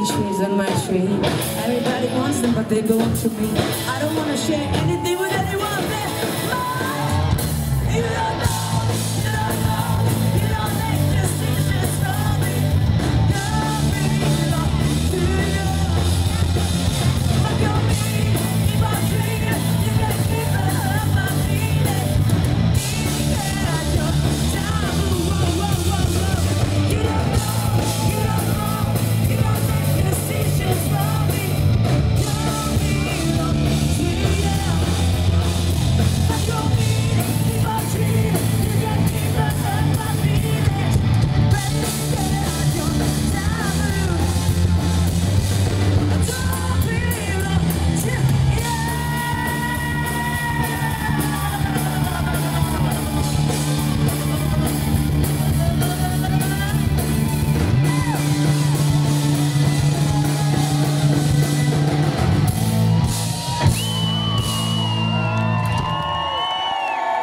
trees on my tree. Everybody wants them, but they belong to me. I don't wanna share anything with anyone.